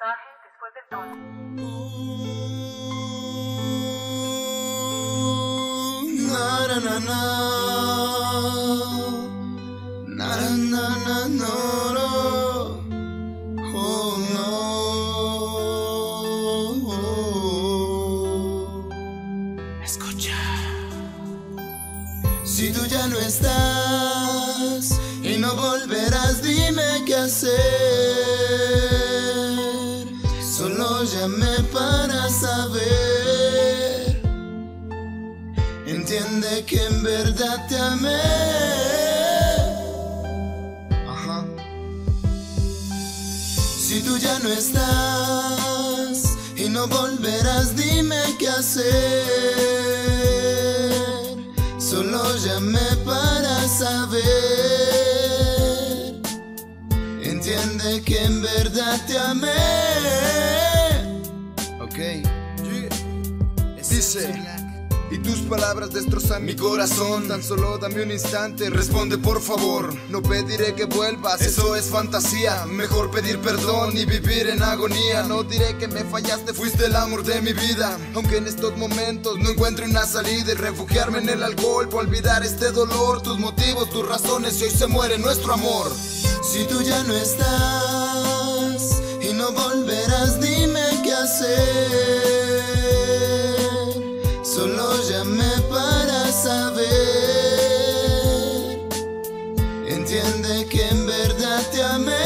mensaje después del tono. Na, na, na, na. Na, na, na, no, no. Oh, no. Escucha. Si tú ya no estás y no volverás, dime qué hacer. Entiende que en verdad te amé. Ajá. Si tú ya no estás y no volverás, dime qué hacer. Solo llamé para saber. Entiende que en verdad te amé. Ok. Dice. Y tus palabras destrozan mi corazón. Tan solo dame un instante, responde por favor. No pediré que vuelvas, eso es fantasía. Mejor pedir perdón y vivir en agonía. No diré que me fallaste, fuiste el amor de mi vida. Aunque en estos momentos no encuentre una salida y refugiarme en el alcohol para olvidar este dolor. Tus motivos, tus razones y hoy se muere nuestro amor. Si tú ya no estás y no volverás, dime qué hacer. Entiende que en verdad te amé.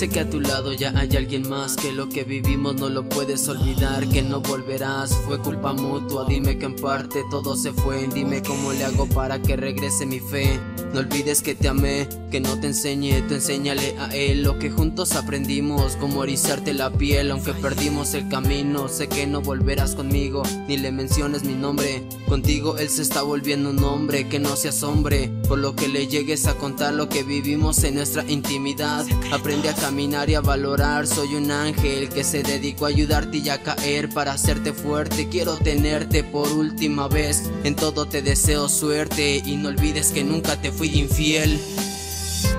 Sé que a tu lado ya hay alguien más, que lo que vivimos no lo puedes olvidar, que no volverás, fue culpa mutua, dime que en parte todo se fue, dime cómo le hago para que regrese mi fe. No olvides que te amé, que no te enseñé, tú enséñale a él lo que juntos aprendimos, como erizarte la piel, aunque perdimos el camino, sé que no volverás conmigo, ni le menciones mi nombre, contigo él se está volviendo un hombre, que no seas hombre, por lo que le llegues a contar lo que vivimos en nuestra intimidad, aprende a caminar y a valorar, soy un ángel que se dedicó a ayudarte y a caer para hacerte fuerte, quiero tenerte por última vez, en todo te deseo suerte y no olvides que nunca te fui infiel.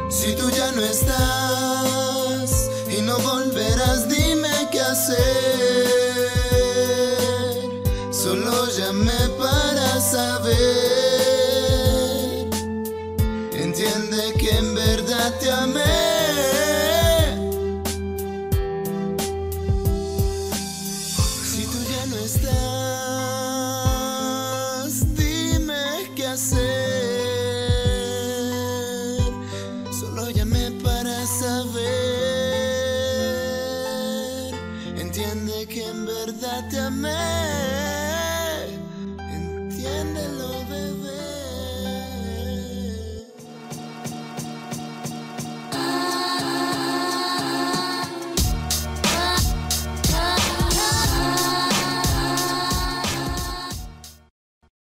Si tú ya no estás y no volverás, dime qué hacer. Solo llamé para saber entiende que en verdad te amé. Si tú ya no estás, dime qué hacer. Solo llamé para saber. Entiende que en verdad te amé. Entiéndelo.